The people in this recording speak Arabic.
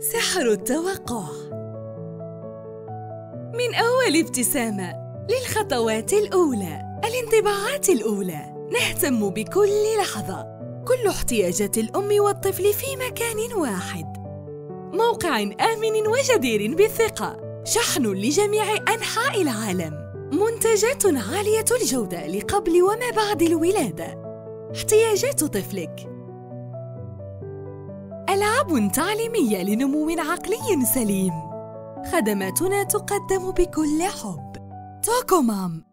سحر التوقع. من أول ابتسامة للخطوات الأولى الانطباعات الأولى. نهتم بكل لحظة كل احتياجات الأم والطفل في مكان واحد. موقع آمن وجدير بالثقة شحن لجميع أنحاء العالم. منتجات عالية الجودة لقبل وما بعد الولادة. احتياجات طفلك. ألعاب تعليمية لنمو عقلي سليم. خدماتنا تقدم بكل حب. توكو مام.